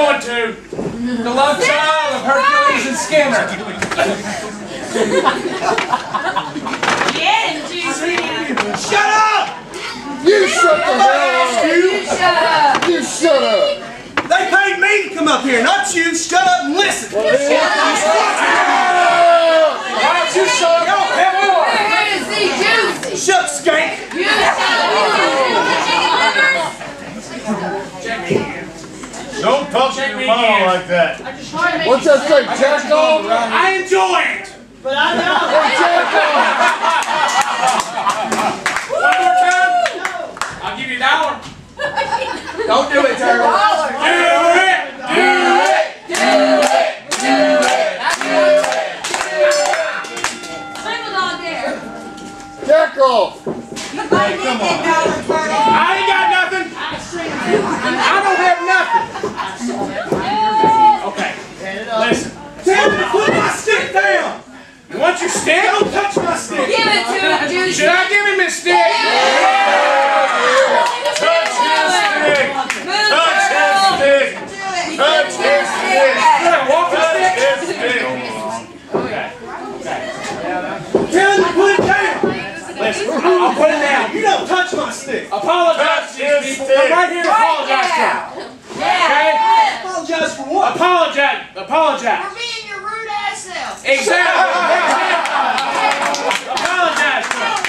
going to. The love child of Hercules and Skinner. Yeah, juicy. Shut up! You shut the hell up! You shut up. You shut up! They paid me to come up here, not you. Shut up and listen. Why don't you shut up? Hell, We're here to see Juicy. Shut, skank. You shut up. Don't talk to Check your me mama again. like that. What's that say, jack off? I enjoy it. But I Hey, jack One more time. I'll give you a dollar. Don't do it, Turtle. People. stick. I'm right here to apologize to them. Yeah. Apologize for what? Apologize. Apologize. For being your rude ass self. Exactly. apologize to them.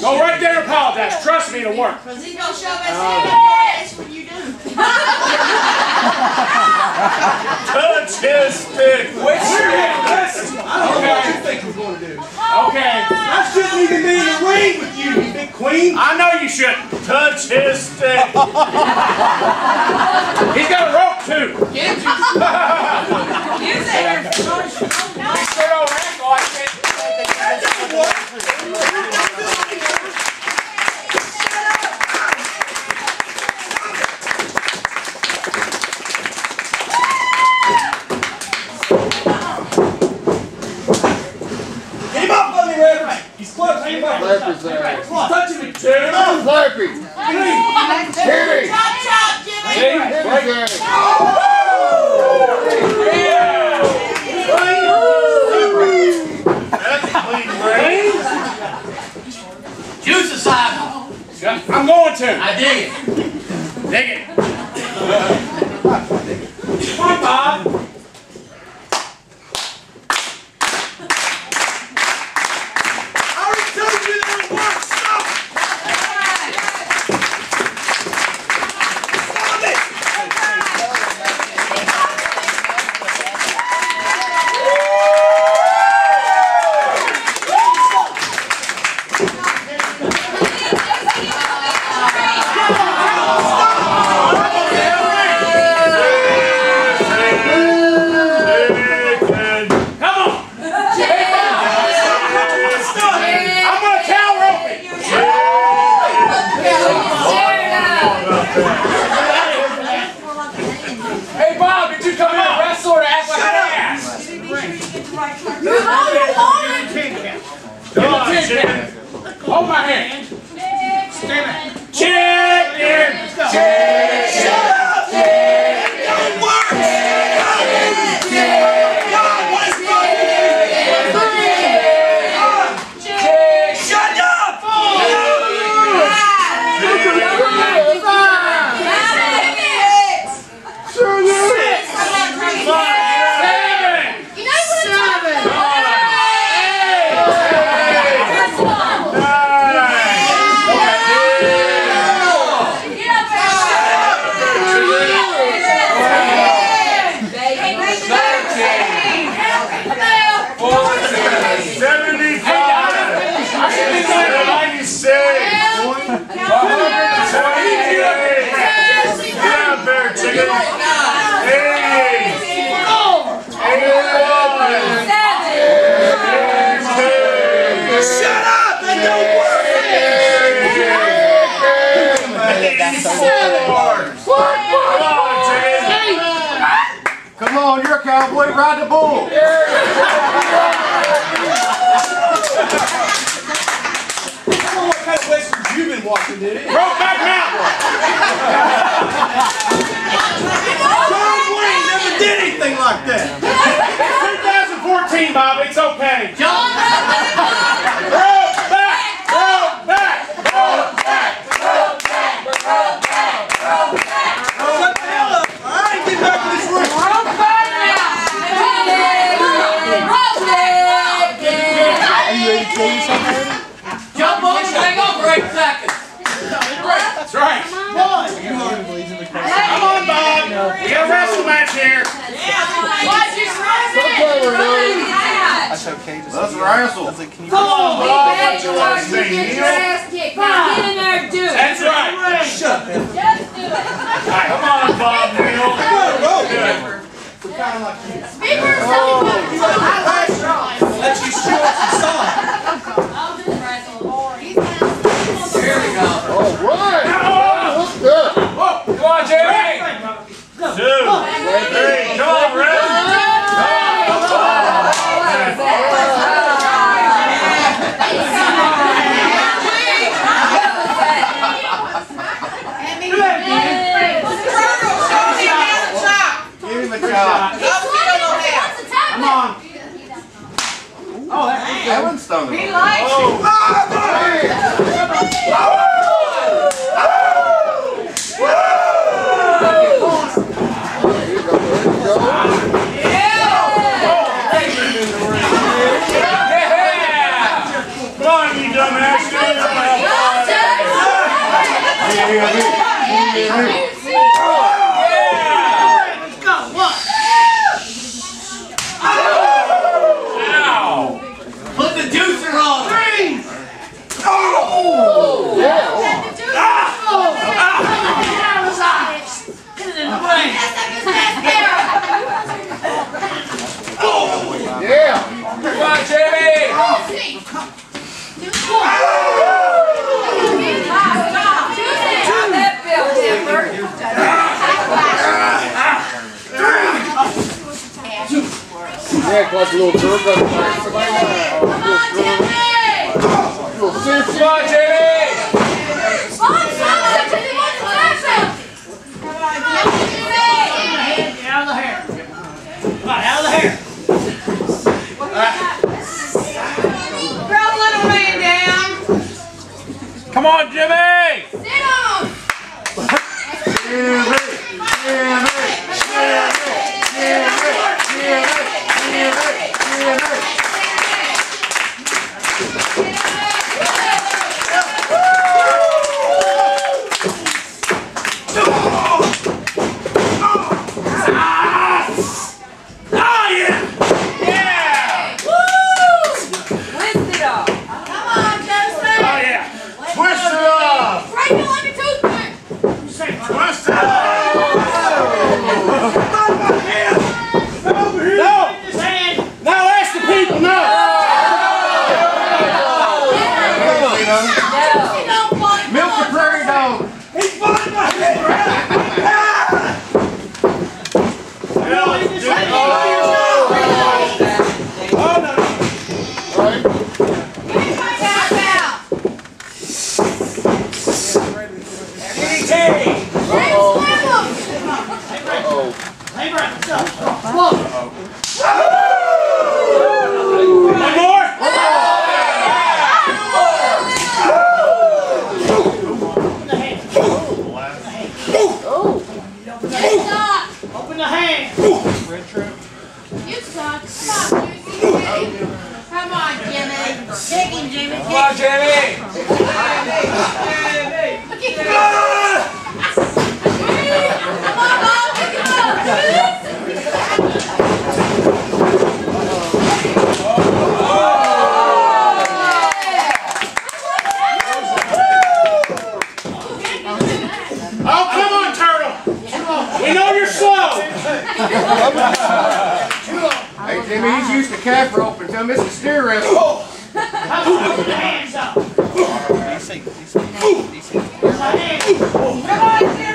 Go right there and apologize. Trust me, it'll work. Because he's going to shove his hand up your ass when you do. Touch his stick. Wait, listen. I don't know what you think we're going to do. Okay. I shouldn't even be in the ring with you, you big queen. I know you shouldn't. Touch his stick. He's got a rope too. Get You there. He's good old ankle. I can't. Get him up, Bunny Rabbit. He's close. Get him up. Slap his ass. He's touching me. Two. Slap him! Three. Hit him! Chop, chop, Jimmy. See? Hit his! Yeah. That's a clean break. Juice aside. I'm going to. I dig it. Dig it. Hold my hand. Stand there. Chicken. Chicken. Shut up. Come on, you're a cowboy, ride the bull! What kind of westerns you been watching, did it? Yeah. in the ring. Yeah! Come on, you dumbasses. Yeah, yeah, yeah. Plus a little girl. Come on, Timmy! Hey! Uh-oh. Open the hand! Come on, Jimmy. Come on, Jimmy. Kick him, Jimmy. Come Jimmy! Jimmy! Jimmy! Hey, Timmy, he's used to calf rope until Mr. Steer wrestle. Oh. Put your hands up. Come on, Jimmy.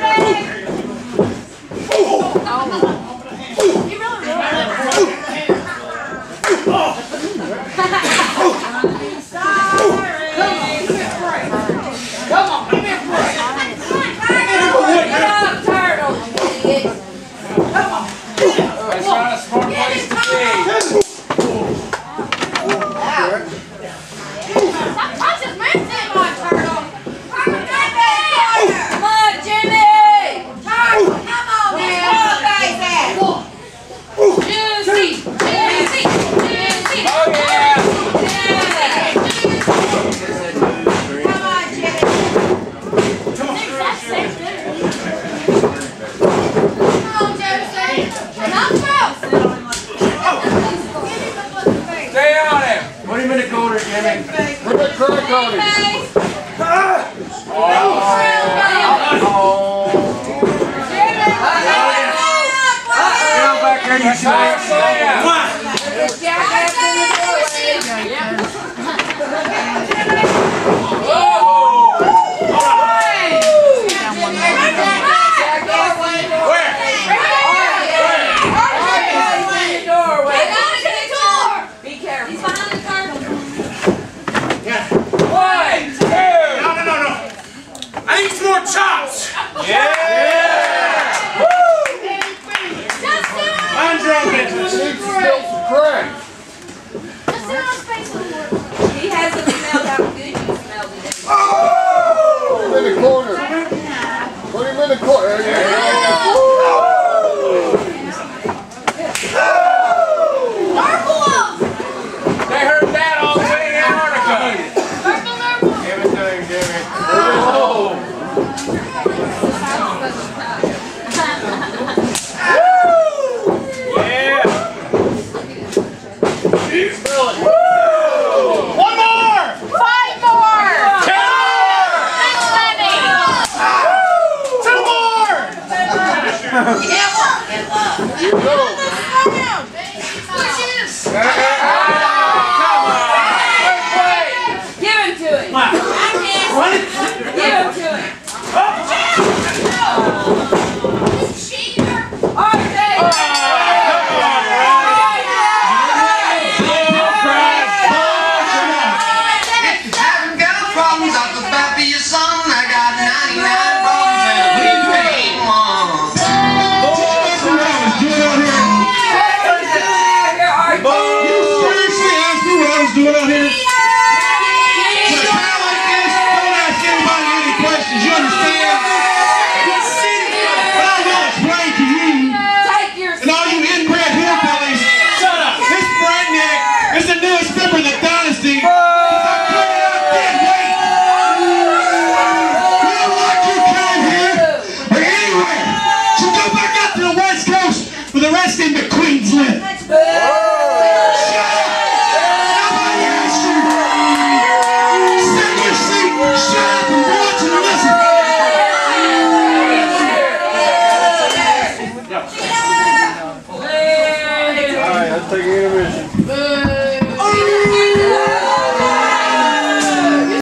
Own business.